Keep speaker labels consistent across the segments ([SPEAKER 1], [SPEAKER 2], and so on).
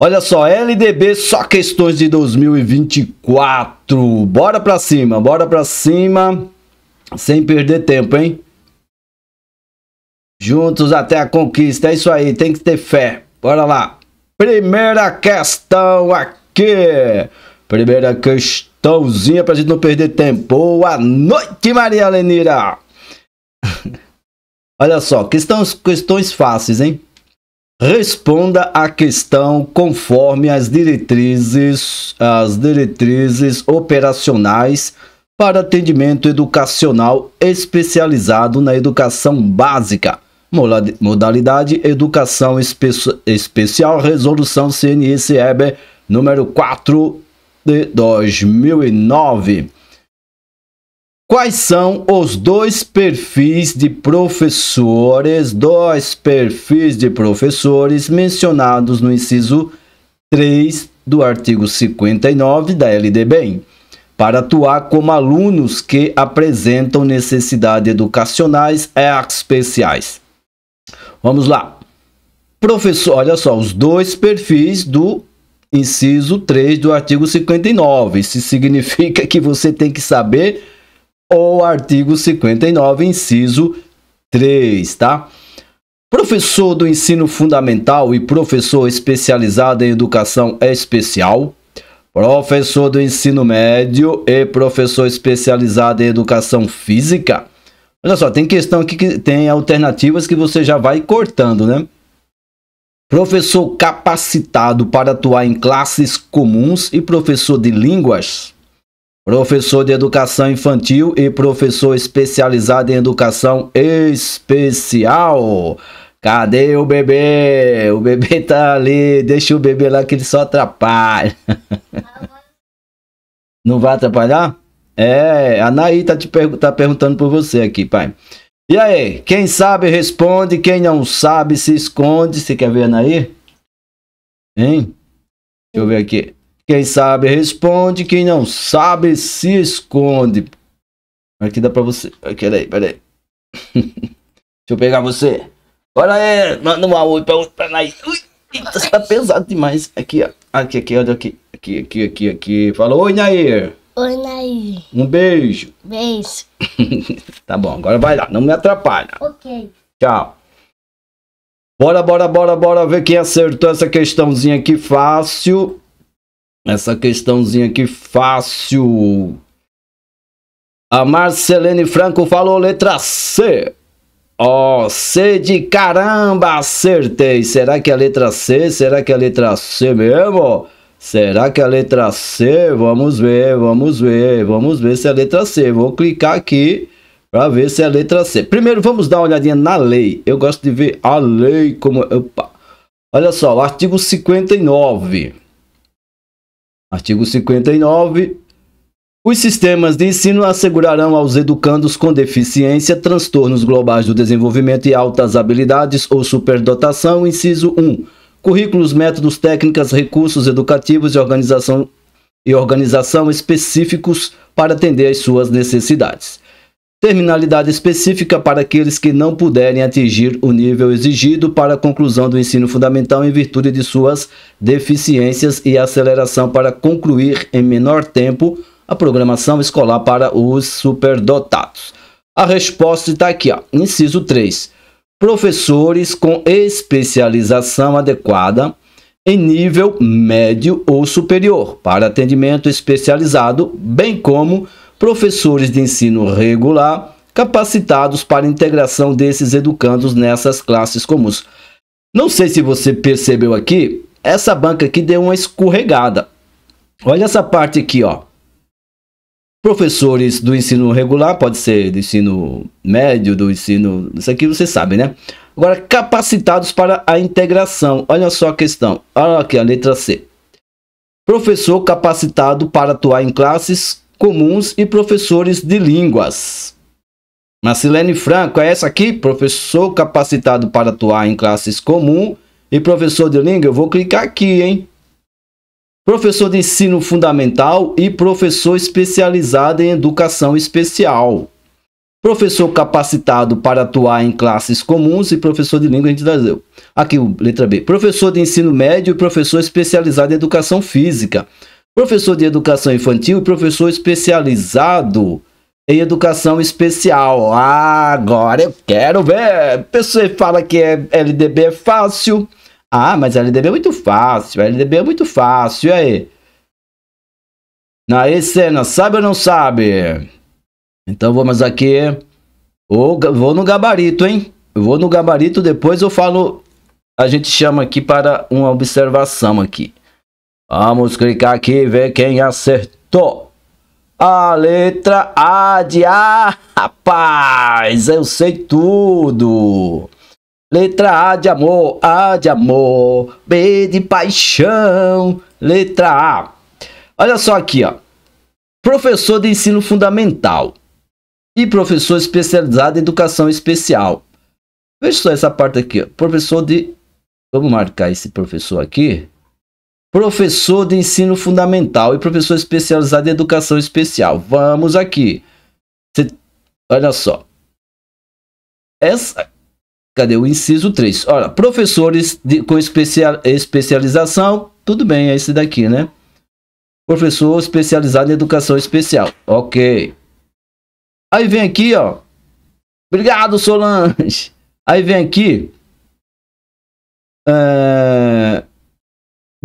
[SPEAKER 1] Olha só, LDB só questões de 2024. Bora pra cima, bora pra cima. Sem perder tempo, hein? Juntos até a conquista. É isso aí, tem que ter fé. Bora lá. Primeira questão aqui. Primeira questãozinha pra gente não perder tempo. Boa noite, Maria Lenira. Olha só, questões, questões fáceis, hein? Responda a questão conforme as diretrizes, as diretrizes operacionais para atendimento educacional especializado na educação básica. Modalidade Educação Espe Especial, Resolução CNICEB número 4 de 2009. Quais são os dois perfis de professores, dois perfis de professores mencionados no inciso 3 do artigo 59 da LDB, para atuar como alunos que apresentam necessidades educacionais especiais? Vamos lá. Professor, olha só, os dois perfis do inciso 3 do artigo 59. Isso significa que você tem que saber o artigo 59, inciso 3, tá? Professor do ensino fundamental e professor especializado em educação especial. Professor do ensino médio e professor especializado em educação física. Olha só, tem questão aqui que tem alternativas que você já vai cortando, né? Professor capacitado para atuar em classes comuns e professor de línguas professor de educação infantil e professor especializado em educação especial. Cadê o bebê? O bebê tá ali. Deixa o bebê lá que ele só atrapalha. Não vai atrapalhar? É, a Naí tá, te pergu tá perguntando por você aqui, pai. E aí, quem sabe responde, quem não sabe se esconde. Você quer ver a Naí? Hein? Deixa eu ver aqui. Quem sabe responde, quem não sabe se esconde. Aqui dá pra você. Peraí, peraí. Deixa eu pegar você. Bora aí, manda um oi pra, pra. Ui, tá pesado demais. Aqui, ó. Aqui, aqui, olha aqui. Aqui, aqui, aqui, aqui. Fala, oi, Nair.
[SPEAKER 2] Oi, Nair.
[SPEAKER 1] Um beijo.
[SPEAKER 2] Beijo.
[SPEAKER 1] tá bom, agora vai lá. Não me atrapalha.
[SPEAKER 2] Ok.
[SPEAKER 1] Tchau. Bora, bora, bora, bora ver quem acertou essa questãozinha aqui fácil. Essa questãozinha aqui fácil. A Marcelene Franco falou letra C. Ó, oh, C de caramba, acertei. Será que é a letra C? Será que é a letra C mesmo? Será que é a letra C? Vamos ver, vamos ver, vamos ver se é a letra C. Vou clicar aqui para ver se é a letra C. Primeiro, vamos dar uma olhadinha na lei. Eu gosto de ver a lei como... Opa. Olha só, o artigo 59 Artigo 59. Os sistemas de ensino assegurarão aos educandos com deficiência, transtornos globais do desenvolvimento e altas habilidades ou superdotação, inciso 1. Currículos, métodos, técnicas, recursos educativos e organização, e organização específicos para atender às suas necessidades terminalidade específica para aqueles que não puderem atingir o nível exigido para a conclusão do ensino fundamental em virtude de suas deficiências e aceleração para concluir em menor tempo a programação escolar para os superdotados. A resposta está aqui, ó, inciso 3. Professores com especialização adequada em nível médio ou superior para atendimento especializado, bem como professores de ensino regular capacitados para a integração desses educandos nessas classes comuns. Não sei se você percebeu aqui, essa banca aqui deu uma escorregada. Olha essa parte aqui, ó. Professores do ensino regular, pode ser do ensino médio, do ensino. Isso aqui você sabe, né? Agora, capacitados para a integração. Olha só a questão. Olha aqui a letra C. Professor capacitado para atuar em classes comuns e professores de línguas. Marcelene Franco é essa aqui, professor capacitado para atuar em classes comum e professor de língua. Eu vou clicar aqui, hein? Professor de ensino fundamental e professor especializado em educação especial. professor capacitado para atuar em classes comuns e professor de língua Brasil. Aqui, letra B. Professor de ensino médio e professor especializado em educação física. Professor de educação infantil e professor especializado em educação especial. Ah, agora eu quero ver. Pessoa fala que é LDB é fácil. Ah, mas LDB é muito fácil. LDB é muito fácil. E aí? Na cena, sabe ou não sabe? Então vamos aqui. Vou no gabarito, hein? Eu vou no gabarito, depois eu falo. A gente chama aqui para uma observação aqui. Vamos clicar aqui e ver quem acertou. A letra A de A, rapaz, eu sei tudo. Letra A de amor, A de amor, B de paixão, letra A. Olha só aqui, ó. Professor de ensino fundamental e professor especializado em educação especial. Veja só essa parte aqui, ó. professor de. Vamos marcar esse professor aqui. Professor de ensino fundamental e professor especializado em educação especial. Vamos aqui. Cê... Olha só. Essa. Cadê o inciso 3? Olha, professores de... com especial... especialização. Tudo bem, é esse daqui, né? Professor especializado em educação especial. Ok. Aí vem aqui, ó. Obrigado, Solange. Aí vem aqui. É,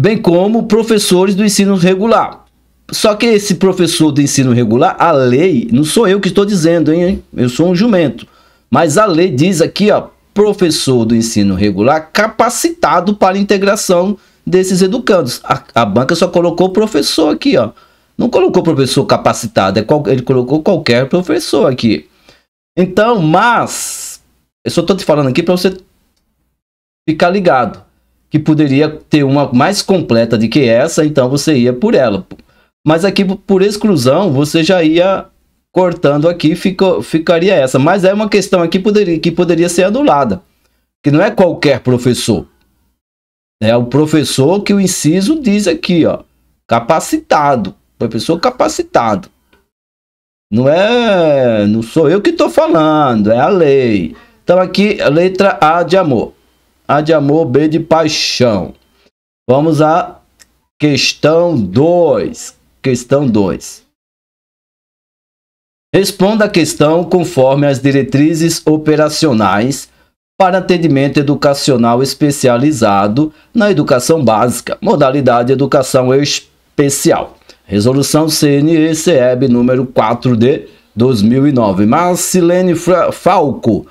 [SPEAKER 1] bem como professores do ensino regular. Só que esse professor do ensino regular, a lei, não sou eu que estou dizendo, hein? Eu sou um jumento. Mas a lei diz aqui, ó, professor do ensino regular capacitado para integração desses educandos. A, a banca só colocou professor aqui, ó. Não colocou professor capacitado, é qual, ele colocou qualquer professor aqui. Então, mas, eu só estou te falando aqui para você ficar ligado. Que poderia ter uma mais completa do que essa, então você ia por ela. Mas aqui, por exclusão, você já ia cortando aqui, fica, ficaria essa. Mas é uma questão aqui poderia, que poderia ser anulada. Que não é qualquer professor. É o professor que o inciso diz aqui, ó. Capacitado. Professor capacitado. Não é. Não sou eu que estou falando, é a lei. Então aqui, letra A de amor. A de amor, B de paixão. Vamos à questão 2. Questão 2. Responda a questão conforme as diretrizes operacionais para atendimento educacional especializado na educação básica, modalidade educação especial. Resolução CNE-CEB número 4 de 2009. Marcilene Falco.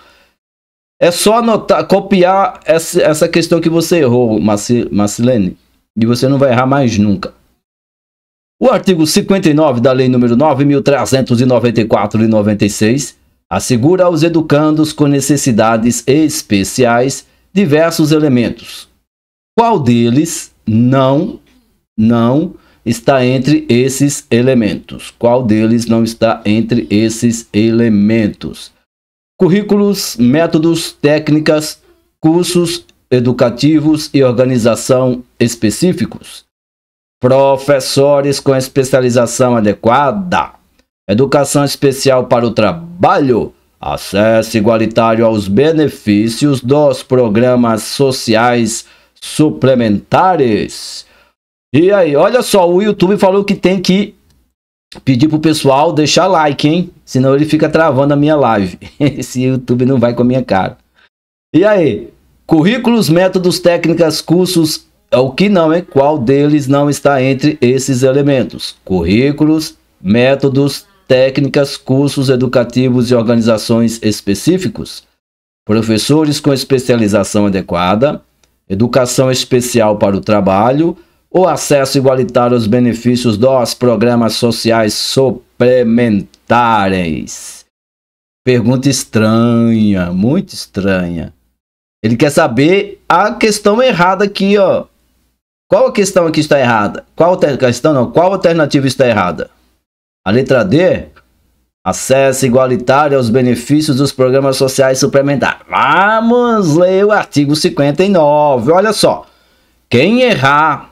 [SPEAKER 1] É só anotar, copiar essa, essa questão que você errou, Marcilene, e você não vai errar mais nunca. O artigo 59 da Lei número 9.394 de 96 assegura aos educandos com necessidades especiais diversos elementos. Qual deles não, não está entre esses elementos? Qual deles não está entre esses elementos? Currículos, métodos, técnicas, cursos educativos e organização específicos. Professores com especialização adequada. Educação especial para o trabalho. Acesso igualitário aos benefícios dos programas sociais suplementares e aí, olha só, o YouTube falou que tem que pedir pro pessoal deixar like, hein? Senão ele fica travando a minha live. Esse YouTube não vai com a minha cara. E aí, currículos, métodos, técnicas, cursos, é o que não é? Qual deles não está entre esses elementos? Currículos, métodos, técnicas, cursos educativos e organizações específicos, professores com especialização adequada, educação especial para o trabalho, o acesso igualitário aos benefícios dos programas sociais suplementares. Pergunta estranha, muito estranha. Ele quer saber a questão errada aqui, ó. Qual a questão aqui está errada? Qual a questão não? Qual alternativa está errada? A letra D, acesso igualitário aos benefícios dos programas sociais suplementares. Vamos ler o artigo 59. Olha só. Quem errar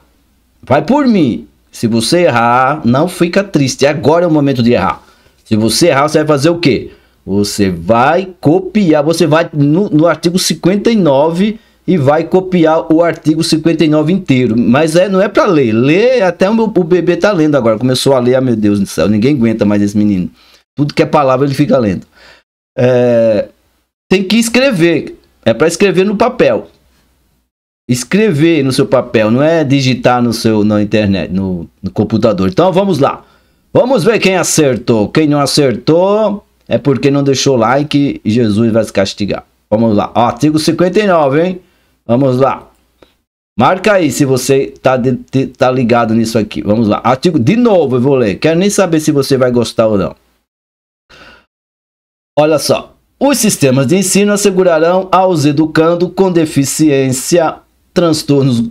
[SPEAKER 1] Vai por mim. Se você errar, não fica triste. Agora é o momento de errar. Se você errar, você vai fazer o quê? Você vai copiar, você vai no, no artigo 59 e vai copiar o artigo 59 inteiro. Mas é, não é para ler. Ler, até o, meu, o bebê tá lendo agora. Começou a ler, ah, meu Deus do céu, ninguém aguenta mais esse menino. Tudo que é palavra ele fica lendo. É, tem que escrever. É para escrever no papel. Escrever no seu papel, não é digitar no seu na internet, no, no computador. Então vamos lá. Vamos ver quem acertou. Quem não acertou é porque não deixou like e Jesus vai se castigar. Vamos lá. Ó, artigo 59, hein? Vamos lá. Marca aí se você tá, de, tá ligado nisso aqui. Vamos lá. Artigo, de novo eu vou ler. Quero nem saber se você vai gostar ou não. Olha só. Os sistemas de ensino assegurarão aos educando com deficiência transtornos,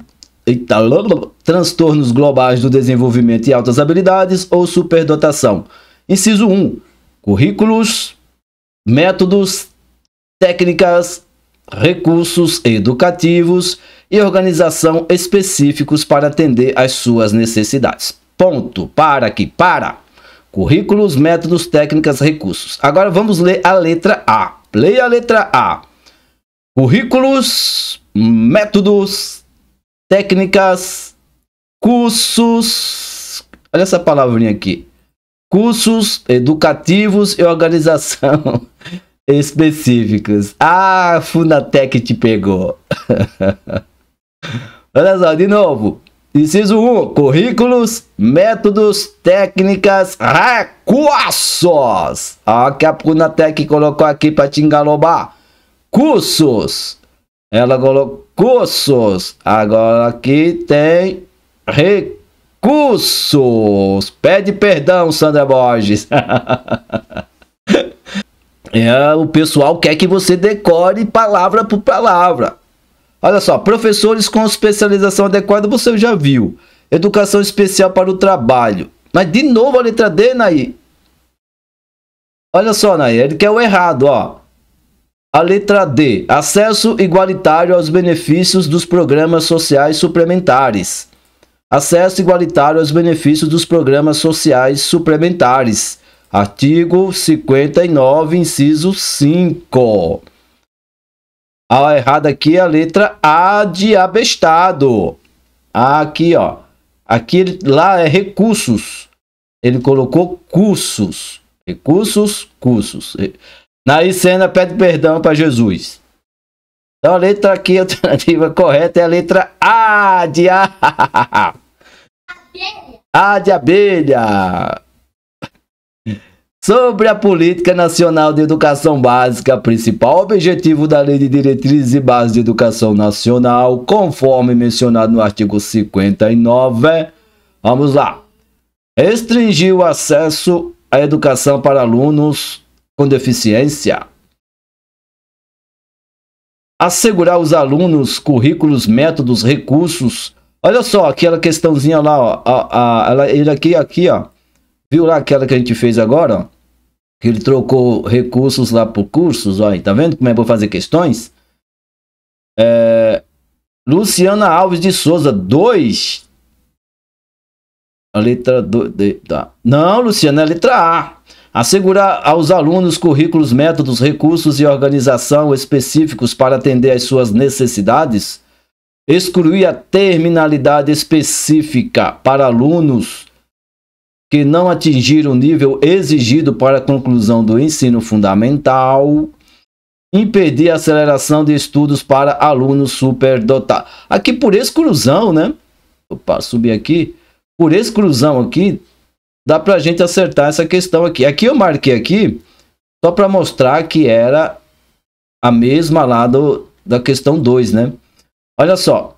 [SPEAKER 1] transtornos globais do desenvolvimento e altas habilidades ou superdotação. Inciso 1. Currículos, métodos, técnicas recursos educativos e organização específicos para atender às suas necessidades. Ponto. Para aqui. Para. Currículos, métodos, técnicas, recursos. Agora vamos ler a letra A. Leia a letra A. Currículos, métodos, técnicas, cursos. Olha essa palavrinha aqui. Cursos educativos e organização específicos. Ah, Funatec te pegou. Olha só, de novo. Inciso 1. Currículos, métodos, técnicas, recursos. Ó, que a Funatec colocou aqui para te engalobar. Cursos. Ela colocou cursos. Agora aqui tem recursos. Pede perdão, Sandra Borges. É, o pessoal quer que você decore palavra por palavra. Olha só, professores com especialização adequada você já viu. Educação especial para o trabalho. Mas de novo a letra D, Naí. Olha só, Naí, ele quer o errado, ó. A letra D. Acesso igualitário aos benefícios dos programas sociais suplementares. Acesso igualitário aos benefícios dos programas sociais suplementares. Artigo 59, inciso 5. A errada aqui é a letra A de abestado. Aqui, ó. Aqui, lá é recursos. Ele colocou cursos. Recursos, cursos. Na cena pede perdão para Jesus. Então a letra aqui, a alternativa correta é a letra A de A. A de abelha. Sobre a Política Nacional de Educação Básica, principal objetivo da Lei de Diretrizes e Bases de Educação Nacional, conforme mencionado no artigo 59. Vamos lá. Restringir o acesso à educação para alunos com deficiência. Assegurar os alunos currículos, métodos, recursos. Olha só aquela questãozinha lá, ó. A, a, ele aqui, aqui, ó. Viu lá aquela que a gente fez agora, ó? que ele trocou recursos lá por cursos, olha, tá vendo como é bom fazer questões? É, Luciana Alves de Souza, 2. A letra do, de, tá. Não, Luciana, é a letra A. Assegurar aos alunos currículos, métodos, recursos e organização específicos para atender às suas necessidades. Excluir a terminalidade específica para alunos que não atingiram o nível exigido para a conclusão do ensino fundamental, impedir a aceleração de estudos para alunos superdotados. Aqui por exclusão, né? Opa, subir aqui. Por exclusão aqui, dá para a gente acertar essa questão aqui. Aqui eu marquei aqui só para mostrar que era a mesma lá do, da questão 2, né? Olha só,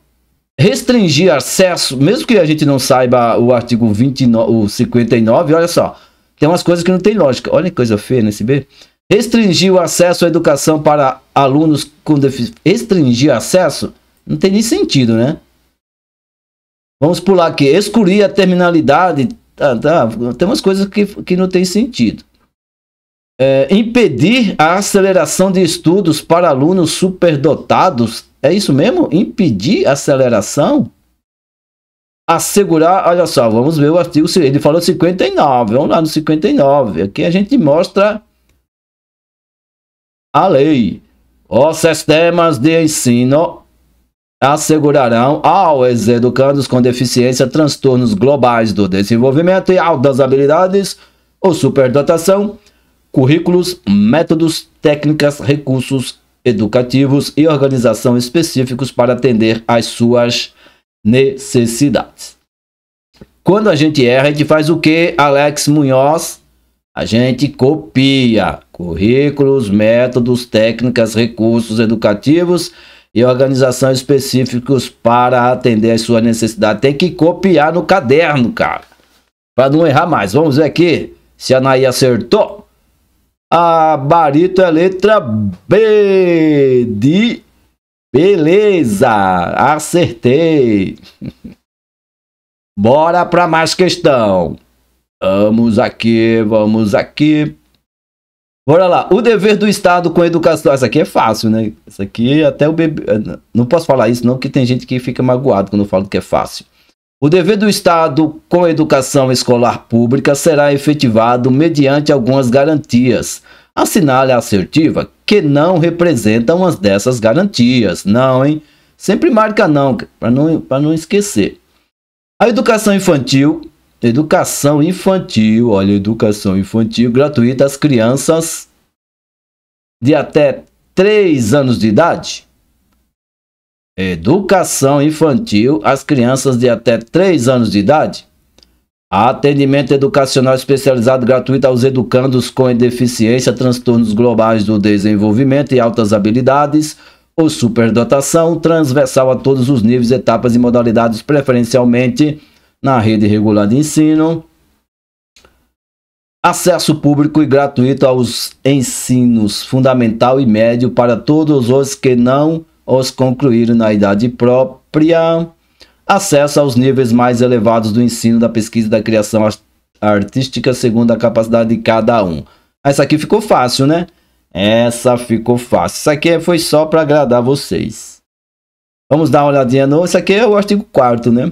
[SPEAKER 1] restringir acesso, mesmo que a gente não saiba o artigo 29, o 59, olha só, tem umas coisas que não tem lógica. Olha que coisa feia nesse B. Restringir o acesso à educação para alunos com deficiência. Restringir acesso? Não tem nem sentido, né? Vamos pular aqui. Excluir a terminalidade. Tá, tá. Tem umas coisas que, que não tem sentido. É, impedir a aceleração de estudos para alunos superdotados é isso mesmo? Impedir aceleração? Assegurar, olha só, vamos ver o artigo, ele falou 59, vamos lá no 59. Aqui a gente mostra a lei. Os sistemas de ensino assegurarão aos educandos com deficiência, transtornos globais do desenvolvimento e altas habilidades ou superdotação, currículos, métodos, técnicas, recursos educativos e organização específicos para atender às suas necessidades. Quando a gente erra, a gente faz o que, Alex Munhoz? A gente copia currículos, métodos, técnicas, recursos educativos e organização específicos para atender às suas necessidades. Tem que copiar no caderno, cara, para não errar mais. Vamos ver aqui se a Naí acertou. A Barito é letra B de beleza. Acertei. Bora para mais questão. Vamos aqui, vamos aqui. Bora lá. O dever do Estado com a educação. Essa aqui é fácil, né? Essa aqui até o bebê. Não posso falar isso, não, porque tem gente que fica magoado quando eu falo que é fácil. O dever do Estado com a educação escolar pública será efetivado mediante algumas garantias. Assinale a assertiva que não representa uma dessas garantias. Não, hein? Sempre marca não, para não, não esquecer. A educação infantil, educação infantil, olha, educação infantil gratuita às crianças de até 3 anos de idade. Educação infantil às crianças de até 3 anos de idade. Atendimento educacional especializado gratuito aos educandos com deficiência, transtornos globais do desenvolvimento e altas habilidades ou superdotação transversal a todos os níveis, etapas e modalidades, preferencialmente na rede regular de ensino. Acesso público e gratuito aos ensinos fundamental e médio para todos os que não os concluíram na idade própria. Acesso aos níveis mais elevados do ensino, da pesquisa e da criação artística segundo a capacidade de cada um. Essa aqui ficou fácil, né? Essa ficou fácil. Isso aqui foi só para agradar vocês. Vamos dar uma olhadinha no. Isso aqui é o artigo 4 né?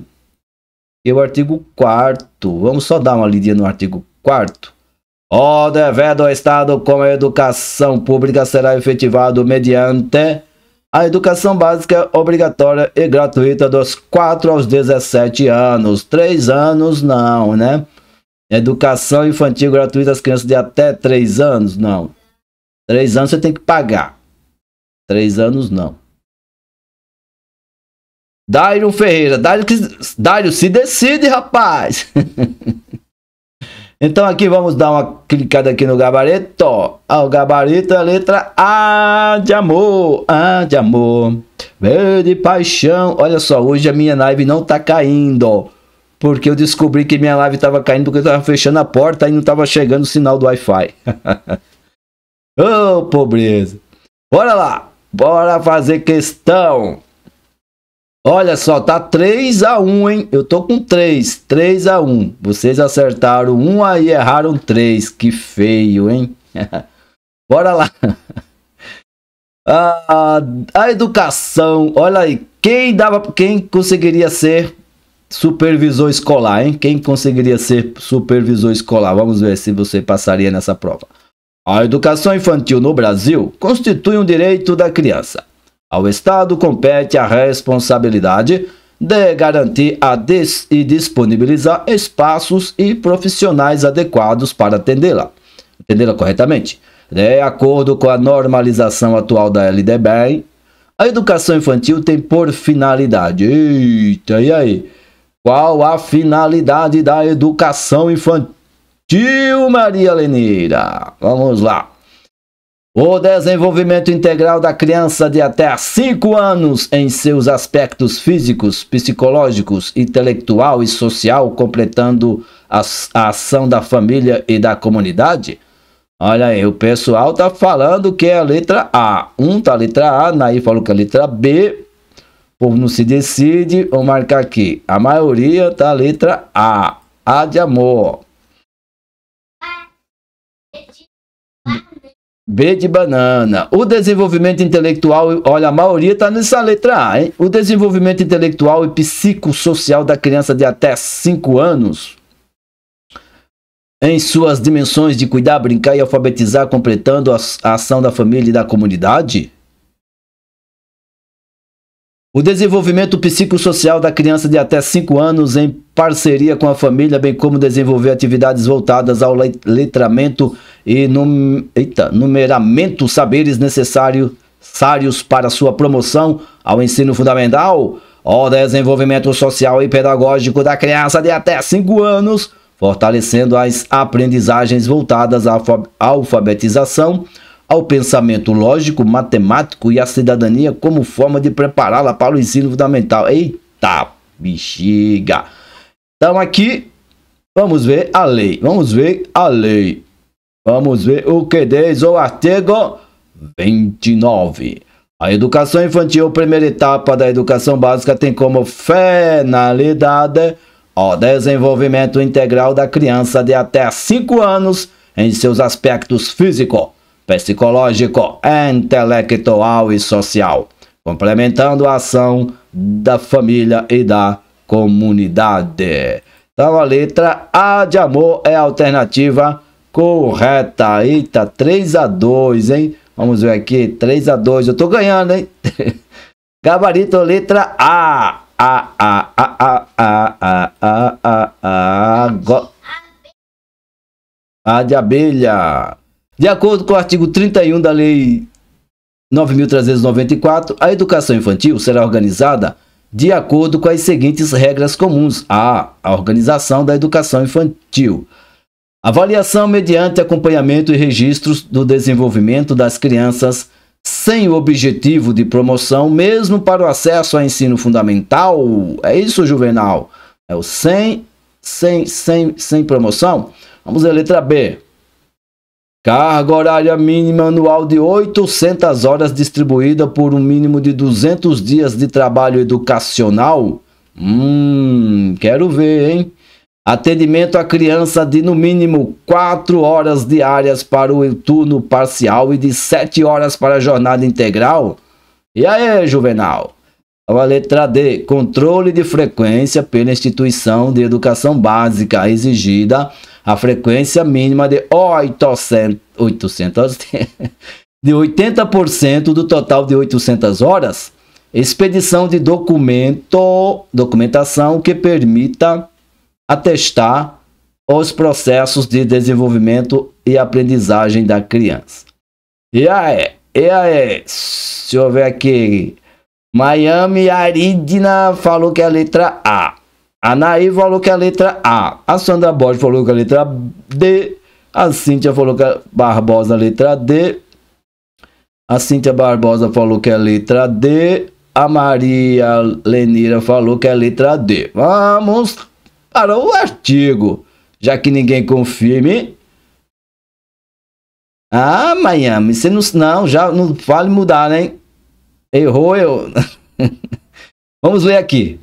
[SPEAKER 1] E o artigo 4 Vamos só dar uma lidinha no artigo 4 O dever do Estado com a educação pública será efetivado mediante a educação básica obrigatória e gratuita dos 4 aos 17 anos. 3 anos não, né? Educação infantil gratuita às crianças de até 3 anos? Não. Três anos você tem que pagar. Três anos não. Dário Ferreira. Dário, Dário se decide, rapaz. então aqui vamos dar uma clicada aqui no gabarito. Ah, o gabarito é a letra A de amor. A de amor. Verde paixão. Olha só, hoje a minha live não tá caindo. Porque eu descobri que minha live tava caindo porque eu tava fechando a porta e não tava chegando o sinal do Wi-Fi. Ô, oh, pobreza. Bora lá. Bora fazer questão. Olha só, tá 3 a 1, hein? Eu tô com 3, 3 a 1. Vocês acertaram 1 aí erraram 3. Que feio, hein? Bora lá. Ah, a educação, olha aí, quem dava, quem conseguiria ser supervisor escolar, hein? Quem conseguiria ser supervisor escolar? Vamos ver se você passaria nessa prova. A educação infantil no Brasil constitui um direito da criança. Ao Estado compete a responsabilidade de garantir a des e disponibilizar espaços e profissionais adequados para atendê-la, atendê-la corretamente. De acordo com a normalização atual da LDB, a educação infantil tem por finalidade. Eita, e aí? Qual a finalidade da educação infantil? Maria Lenira. Vamos lá. O desenvolvimento integral da criança de até 5 anos em seus aspectos físicos, psicológicos, intelectual e social, completando a, ação da família e da comunidade. Olha aí, o pessoal tá falando que é a letra A. Um tá a letra A, Naí falou que é a letra B. O povo não se decide. Vou marcar aqui. A maioria tá a letra A. A de amor. B de banana. O desenvolvimento intelectual, olha, a maioria está nessa letra A, hein? O desenvolvimento intelectual e psicossocial da criança de até 5 anos em suas dimensões de cuidar, brincar e alfabetizar, completando a, ação da família e da comunidade? O desenvolvimento psicossocial da criança de até 5 anos em parceria com a família, bem como desenvolver atividades voltadas ao letramento e num, eita, numeramento saberes necessários para sua promoção ao ensino fundamental, o desenvolvimento social e pedagógico da criança de até 5 anos, fortalecendo as aprendizagens voltadas à alfabetização, ao pensamento lógico, matemático e à cidadania como forma de prepará-la para o ensino fundamental. Eita, bexiga! Então aqui, vamos ver a lei. Vamos ver a lei. Vamos ver o que diz o artigo 29. A educação infantil, primeira etapa da educação básica, tem como finalidade o desenvolvimento integral da criança de até 5 anos em seus aspectos físico, psicológico, intelectual e social, complementando a ação da família e da comunidade. Então a letra A de amor é a alternativa correta. Eita, 3 a 2, hein? Vamos ver aqui, 3 a 2. Eu tô ganhando, hein? Gabarito letra A. A A A A A A A A A A de abelha. De acordo com o artigo 31 da Lei 9.394, a educação infantil será organizada de acordo com as seguintes regras comuns à organização da educação infantil. Avaliação mediante acompanhamento e registros do desenvolvimento das crianças sem o objetivo de promoção, mesmo para o acesso ao ensino fundamental. É isso, Juvenal? É o sem, sem, sem, sem promoção? Vamos à letra B. Carga horária mínima anual de 800 horas distribuída por um mínimo de 200 dias de trabalho educacional? Hum, quero ver, hein? Atendimento à criança de no mínimo 4 horas diárias para o turno parcial e de 7 horas para a jornada integral? E aí, Juvenal? A letra D. Controle de frequência pela instituição de educação básica exigida a frequência mínima de 800, 800 de 80% do total de 800 horas, expedição de documento, documentação que permita atestar os processos de desenvolvimento e aprendizagem da criança. E aí, e aí, deixa eu ver aqui. Miami Aridna falou que é a letra A. A Naí falou que a letra A. A Sandra Borges falou que a letra D. A Cíntia falou que é Barbosa, letra D. A Cíntia Barbosa falou que é a letra D. A Maria Lenira falou que é a letra D. Vamos para o artigo. Já que ninguém confirme. Ah, Miami, você não, não já não vale mudar, né? Errou eu. Vamos ver aqui.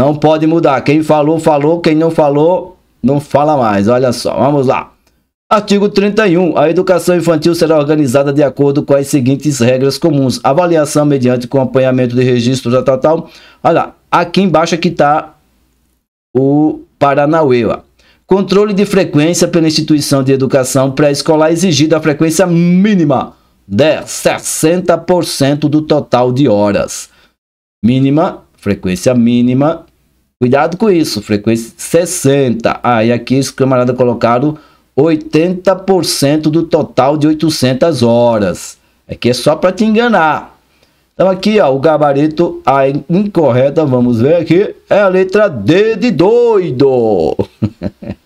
[SPEAKER 1] Não pode mudar. Quem falou, falou. Quem não falou, não fala mais. Olha só, vamos lá. Artigo 31. A educação infantil será organizada de acordo com as seguintes regras comuns. Avaliação mediante acompanhamento de registros tal, tal. Olha, aqui embaixo aqui está o Paranauê. Ó. Controle de frequência pela instituição de educação pré-escolar exigida a frequência mínima de 60% do total de horas. Mínima frequência mínima. Cuidado com isso, frequência 60. Aí ah, aqui os camaradas colocaram 80% do total de 800 horas. Aqui é só para te enganar. Então aqui, ó, o gabarito a incorreta, vamos ver aqui, é a letra D de doido.